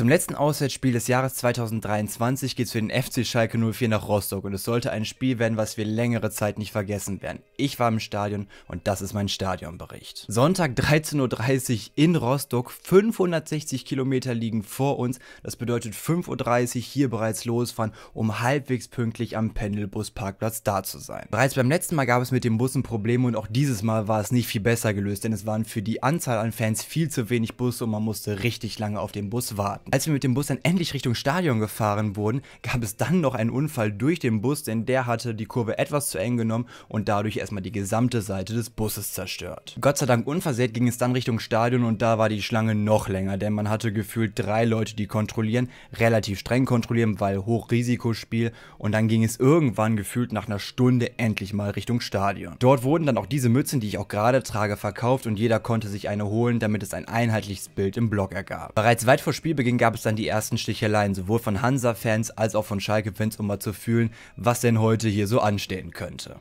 Zum letzten Auswärtsspiel des Jahres 2023 geht es für den FC Schalke 04 nach Rostock und es sollte ein Spiel werden, was wir längere Zeit nicht vergessen werden. Ich war im Stadion und das ist mein Stadionbericht. Sonntag 13.30 Uhr in Rostock, 560 Kilometer liegen vor uns. Das bedeutet 5.30 Uhr hier bereits losfahren, um halbwegs pünktlich am Pendelbusparkplatz da zu sein. Bereits beim letzten Mal gab es mit dem Bussen Probleme und auch dieses Mal war es nicht viel besser gelöst, denn es waren für die Anzahl an Fans viel zu wenig Busse und man musste richtig lange auf den Bus warten. Als wir mit dem Bus dann endlich Richtung Stadion gefahren wurden, gab es dann noch einen Unfall durch den Bus, denn der hatte die Kurve etwas zu eng genommen und dadurch erstmal die gesamte Seite des Busses zerstört. Gott sei Dank unversehrt ging es dann Richtung Stadion und da war die Schlange noch länger, denn man hatte gefühlt drei Leute, die kontrollieren, relativ streng kontrollieren, weil Hochrisikospiel und dann ging es irgendwann gefühlt nach einer Stunde endlich mal Richtung Stadion. Dort wurden dann auch diese Mützen, die ich auch gerade trage, verkauft und jeder konnte sich eine holen, damit es ein einheitliches Bild im Blog ergab. Bereits weit vor Spielbeginn gab es dann die ersten Sticheleien, sowohl von Hansa-Fans als auch von Schalke-Fans, um mal zu fühlen, was denn heute hier so anstehen könnte.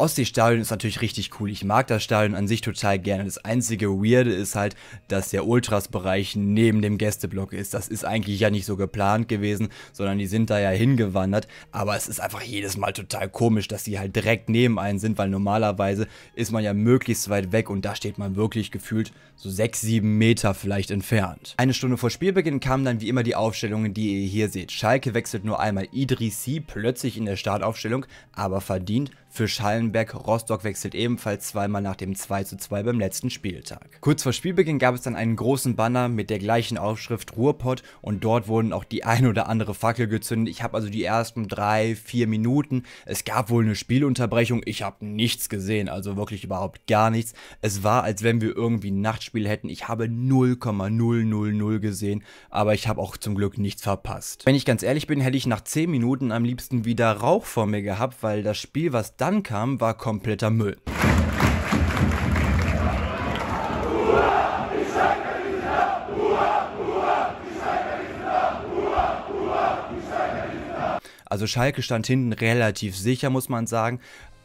Ostseestadion ist natürlich richtig cool. Ich mag das Stadion an sich total gerne. Das einzige Weirde ist halt, dass der Ultras-Bereich neben dem Gästeblock ist. Das ist eigentlich ja nicht so geplant gewesen, sondern die sind da ja hingewandert. Aber es ist einfach jedes Mal total komisch, dass die halt direkt neben einen sind, weil normalerweise ist man ja möglichst weit weg und da steht man wirklich gefühlt so 6, 7 Meter vielleicht entfernt. Eine Stunde vor Spielbeginn kamen dann wie immer die Aufstellungen, die ihr hier seht. Schalke wechselt nur einmal Idrissi plötzlich in der Startaufstellung, aber verdient für Schallenberg. Rostock wechselt ebenfalls zweimal nach dem 2:2 beim letzten Spieltag. Kurz vor Spielbeginn gab es dann einen großen Banner mit der gleichen Aufschrift Ruhrpott und dort wurden auch die ein oder andere Fackel gezündet. Ich habe also die ersten drei, vier Minuten, es gab wohl eine Spielunterbrechung, ich habe nichts gesehen, also wirklich überhaupt gar nichts. Es war, als wenn wir irgendwie ein Nachtspiel hätten. Ich habe 0,000 gesehen, aber ich habe auch zum Glück nichts verpasst. Wenn ich ganz ehrlich bin, hätte ich nach 10 Minuten am liebsten wieder Rauch vor mir gehabt, weil das Spiel, was dann kam, war kompletter Müll. Also Schalke stand hinten relativ sicher, muss man sagen.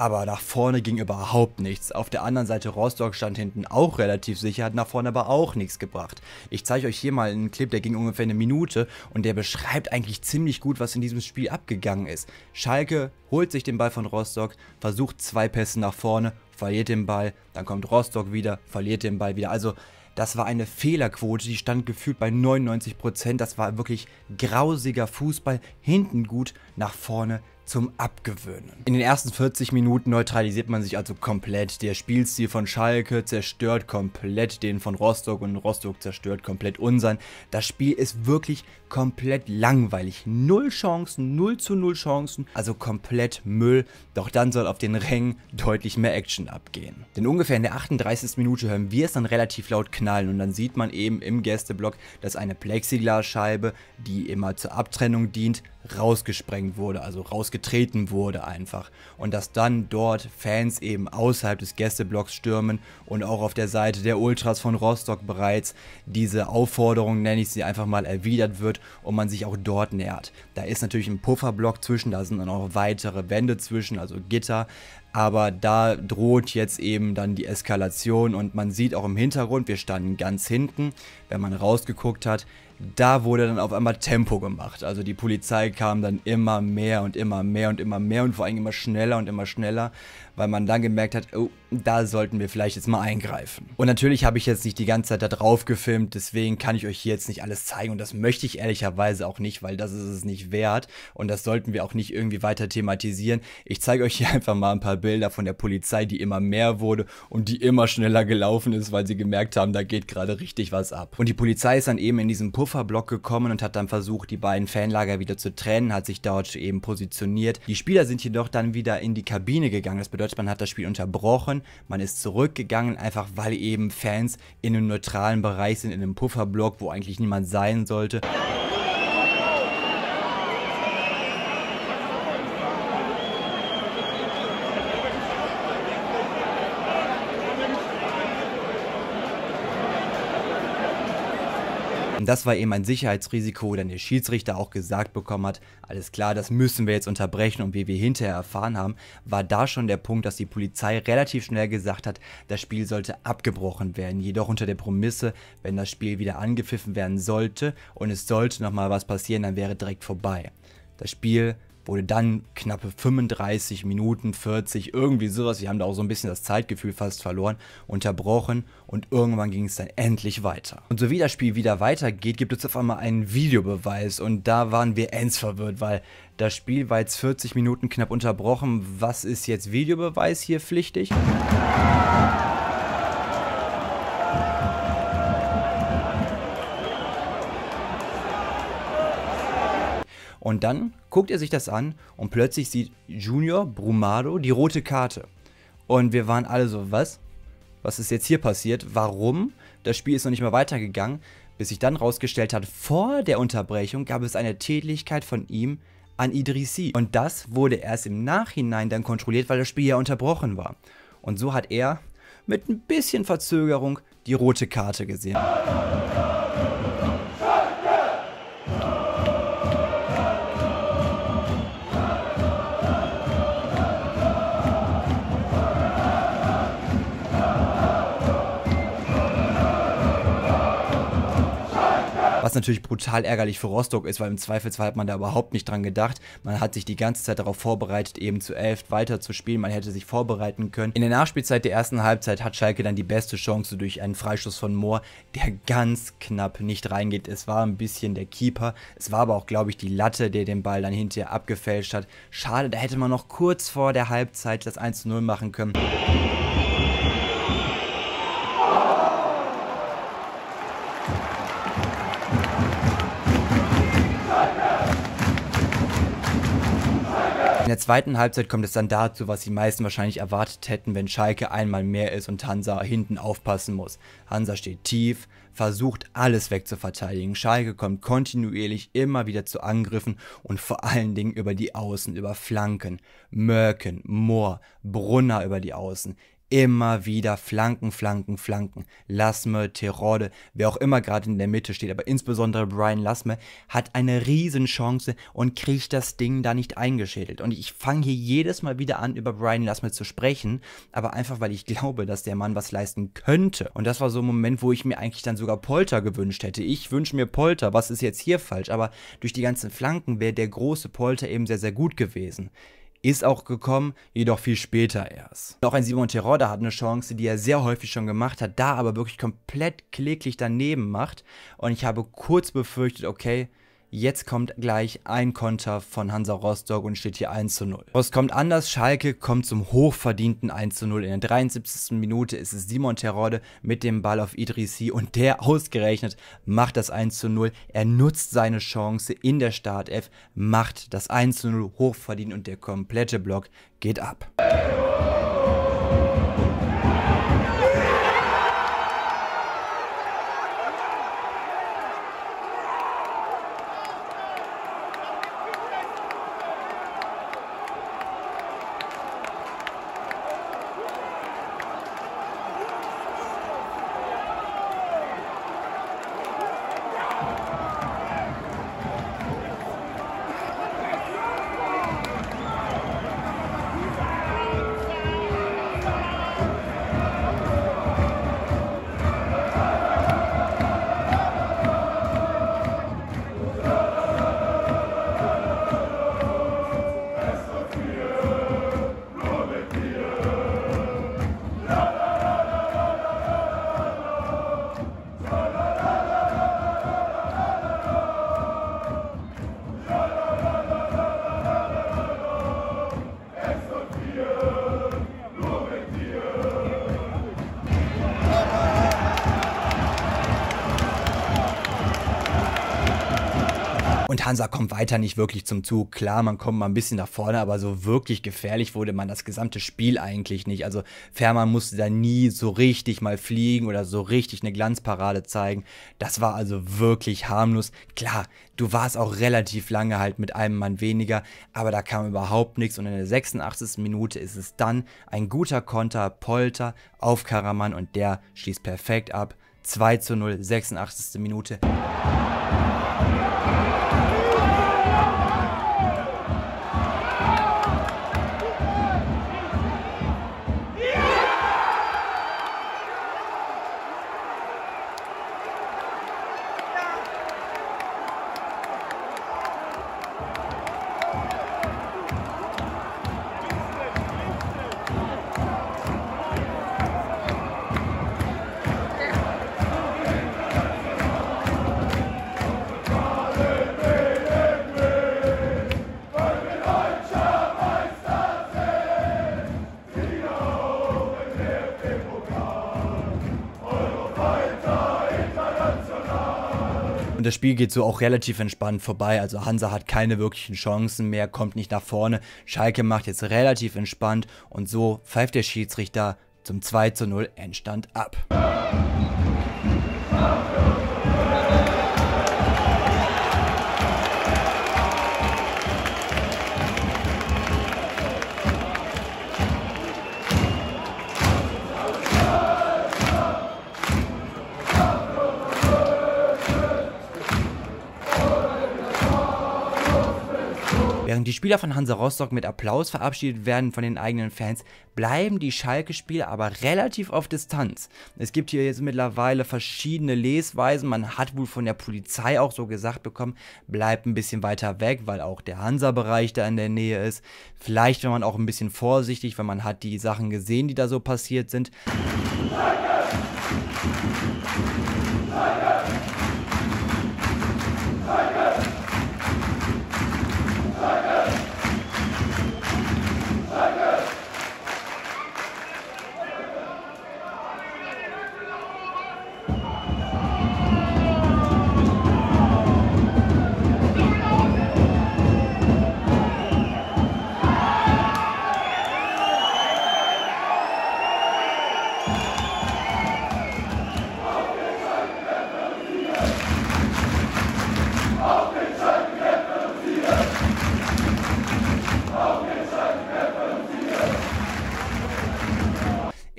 Aber nach vorne ging überhaupt nichts. Auf der anderen Seite Rostock stand hinten auch relativ sicher, hat nach vorne aber auch nichts gebracht. Ich zeige euch hier mal einen Clip, der ging ungefähr eine Minute und der beschreibt eigentlich ziemlich gut, was in diesem Spiel abgegangen ist. Schalke holt sich den Ball von Rostock, versucht zwei Pässe nach vorne, verliert den Ball, dann kommt Rostock wieder, verliert den Ball wieder. Also das war eine Fehlerquote, die stand gefühlt bei 99%. Das war wirklich grausiger Fußball, hinten gut, nach vorne zum Abgewöhnen. In den ersten 40 Minuten neutralisiert man sich also komplett. Der Spielstil von Schalke zerstört komplett den von Rostock und Rostock zerstört komplett unseren. Das Spiel ist wirklich komplett langweilig. Null Chancen, 0 zu 0 Chancen, also komplett Müll. Doch dann soll auf den Rängen deutlich mehr Action abgehen. Denn ungefähr in der 38. Minute hören wir es dann relativ laut knallen und dann sieht man eben im Gästeblock, dass eine Plexiglasscheibe, die immer zur Abtrennung dient, rausgesprengt wurde, also rausgetreten wurde einfach. Und dass dann dort Fans eben außerhalb des Gästeblocks stürmen und auch auf der Seite der Ultras von Rostock bereits diese Aufforderung, nenne ich sie einfach mal, erwidert wird und man sich auch dort nähert. Da ist natürlich ein Pufferblock zwischen, da sind dann auch weitere Wände zwischen, also Gitter. Aber da droht jetzt eben dann die Eskalation und man sieht auch im Hintergrund, wir standen ganz hinten, wenn man rausgeguckt hat, da wurde dann auf einmal Tempo gemacht. Also die Polizei kam dann immer mehr und immer mehr und immer mehr und vor allem immer schneller und immer schneller, weil man dann gemerkt hat, oh, da sollten wir vielleicht jetzt mal eingreifen. Und natürlich habe ich jetzt nicht die ganze Zeit da drauf gefilmt, deswegen kann ich euch hier jetzt nicht alles zeigen und das möchte ich ehrlicherweise auch nicht, weil das ist es nicht wert und das sollten wir auch nicht irgendwie weiter thematisieren. Ich zeige euch hier einfach mal ein paar Bilder von der Polizei, die immer mehr wurde und die immer schneller gelaufen ist, weil sie gemerkt haben, da geht gerade richtig was ab. Und die Polizei ist dann eben in diesen Pufferblock gekommen und hat dann versucht, die beiden Fanlager wieder zu trennen, hat sich dort eben positioniert. Die Spieler sind jedoch dann wieder in die Kabine gegangen. Das bedeutet, man hat das Spiel unterbrochen, man ist zurückgegangen, einfach weil eben Fans in einem neutralen Bereich sind, in einem Pufferblock, wo eigentlich niemand sein sollte. Und das war eben ein Sicherheitsrisiko, denn der Schiedsrichter auch gesagt bekommen hat, alles klar, das müssen wir jetzt unterbrechen. Und wie wir hinterher erfahren haben, war da schon der Punkt, dass die Polizei relativ schnell gesagt hat, das Spiel sollte abgebrochen werden, jedoch unter der Prämisse, wenn das Spiel wieder angepfiffen werden sollte und es sollte nochmal was passieren, dann wäre direkt vorbei. Das Spiel wurde dann knappe 35 Minuten, 40, irgendwie sowas, wir haben da auch so ein bisschen das Zeitgefühl fast verloren, unterbrochen und irgendwann ging es dann endlich weiter. Und so wie das Spiel wieder weitergeht, gibt es auf einmal einen Videobeweis und da waren wir ends verwirrt, weil das Spiel war jetzt 40 Minuten knapp unterbrochen. Was ist jetzt Videobeweis hier pflichtig? Und dann guckt er sich das an und plötzlich sieht Junior Brumado die rote Karte. Und wir waren alle so, was? Was ist jetzt hier passiert? Warum? Das Spiel ist noch nicht mal weitergegangen, bis sich dann rausgestellt hat, vor der Unterbrechung gab es eine Tätigkeit von ihm an Idrissi. Und das wurde erst im Nachhinein dann kontrolliert, weil das Spiel ja unterbrochen war. Und so hat er mit ein bisschen Verzögerung die rote Karte gesehen. Was natürlich brutal ärgerlich für Rostock ist, weil im Zweifelsfall hat man da überhaupt nicht dran gedacht. Man hat sich die ganze Zeit darauf vorbereitet, eben zu elf weiter zu spielen. Man hätte sich vorbereiten können. In der Nachspielzeit der ersten Halbzeit hat Schalke dann die beste Chance durch einen Freistoß von Mohr, der ganz knapp nicht reingeht. Es war ein bisschen der Keeper. Es war aber auch, glaube ich, die Latte, der den Ball dann hinterher abgefälscht hat. Schade, da hätte man noch kurz vor der Halbzeit das 1 0 machen können. In der zweiten Halbzeit kommt es dann dazu, was die meisten wahrscheinlich erwartet hätten, wenn Schalke einmal mehr ist und Hansa hinten aufpassen muss. Hansa steht tief, versucht alles wegzuverteidigen. Schalke kommt kontinuierlich immer wieder zu Angriffen und vor allen Dingen über die Außen, über Flanken. Mörken, Mohr, Brunner über die Außen immer wieder Flanken, Flanken, Flanken. Lassme, Terode, wer auch immer gerade in der Mitte steht, aber insbesondere Brian Lassme hat eine Riesenchance und kriegt das Ding da nicht eingeschädelt. Und ich fange hier jedes Mal wieder an, über Brian Lassme zu sprechen, aber einfach, weil ich glaube, dass der Mann was leisten könnte. Und das war so ein Moment, wo ich mir eigentlich dann sogar Polter gewünscht hätte. Ich wünsche mir Polter, was ist jetzt hier falsch? Aber durch die ganzen Flanken wäre der große Polter eben sehr, sehr gut gewesen. Ist auch gekommen, jedoch viel später erst. Auch ein Simon Terodde hat eine Chance, die er sehr häufig schon gemacht hat, da aber wirklich komplett kläglich daneben macht. Und ich habe kurz befürchtet, okay, Jetzt kommt gleich ein Konter von Hansa Rostock und steht hier 1 zu 0. Es kommt anders, Schalke kommt zum hochverdienten 1 zu 0. In der 73. Minute ist es Simon Terodde mit dem Ball auf Idrissi und der ausgerechnet macht das 1 zu 0. Er nutzt seine Chance in der Startelf, macht das 1 zu 0 hochverdient und der komplette Block geht ab. Hansa kommt weiter nicht wirklich zum Zug. Klar, man kommt mal ein bisschen nach vorne, aber so wirklich gefährlich wurde man das gesamte Spiel eigentlich nicht. Also Fährmann musste da nie so richtig mal fliegen oder so richtig eine Glanzparade zeigen. Das war also wirklich harmlos. Klar, du warst auch relativ lange halt mit einem Mann weniger, aber da kam überhaupt nichts. Und in der 86. Minute ist es dann ein guter Konter, Polter auf Karaman und der schließt perfekt ab. 2 zu 0, 86. Minute. Das Spiel geht so auch relativ entspannt vorbei. Also Hansa hat keine wirklichen Chancen mehr, kommt nicht nach vorne. Schalke macht jetzt relativ entspannt und so pfeift der Schiedsrichter zum 2 zu 0 Endstand ab. Während die Spieler von Hansa Rostock mit Applaus verabschiedet werden von den eigenen Fans, bleiben die Schalke-Spieler aber relativ auf Distanz. Es gibt hier jetzt mittlerweile verschiedene Lesweisen. Man hat wohl von der Polizei auch so gesagt bekommen, bleibt ein bisschen weiter weg, weil auch der Hansa-Bereich da in der Nähe ist. Vielleicht wäre man auch ein bisschen vorsichtig, wenn man hat die Sachen gesehen, die da so passiert sind. Schalke! Schalke!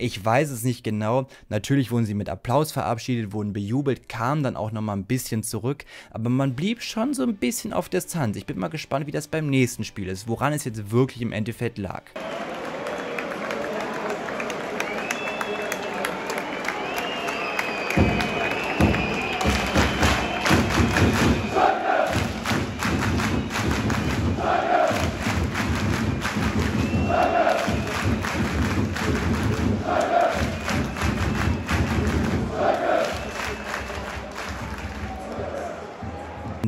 Ich weiß es nicht genau. Natürlich wurden sie mit Applaus verabschiedet, wurden bejubelt, kamen dann auch nochmal ein bisschen zurück. Aber man blieb schon so ein bisschen auf Distanz. Ich bin mal gespannt, wie das beim nächsten Spiel ist, woran es jetzt wirklich im Endeffekt lag.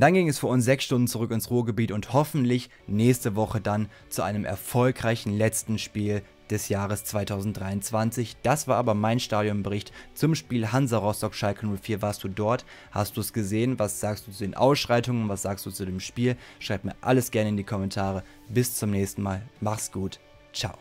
Und dann ging es für uns sechs Stunden zurück ins Ruhrgebiet und hoffentlich nächste Woche dann zu einem erfolgreichen letzten Spiel des Jahres 2023. Das war aber mein Stadionbericht zum Spiel Hansa Rostock Schalke 04. Warst du dort? Hast du es gesehen? Was sagst du zu den Ausschreitungen? Was sagst du zu dem Spiel? Schreib mir alles gerne in die Kommentare. Bis zum nächsten Mal. Mach's gut. Ciao.